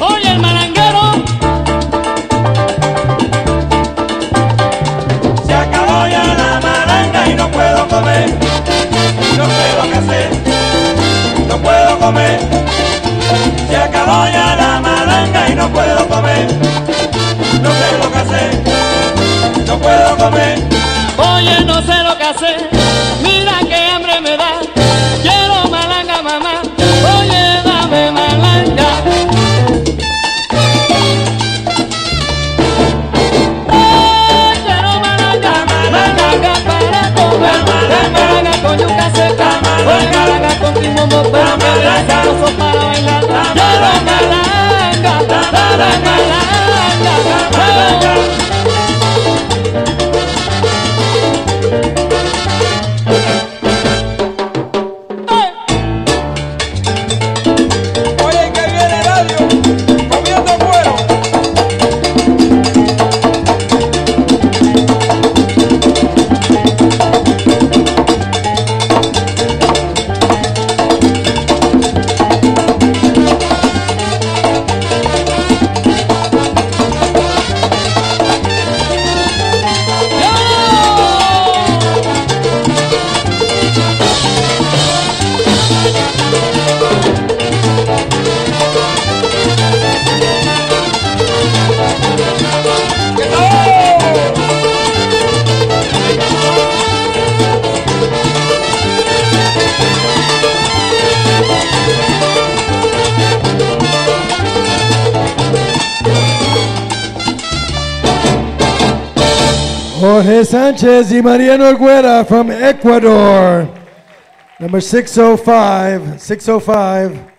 Oye el malanguero, se acabó ya la malanga y no puedo comer, no sé lo que hacer, no puedo comer, se acabó ya la malanga y no puedo comer. como para malanga, para bailar, Jorge Sanchez y Mariano Aguera from Ecuador. Number 605, 605.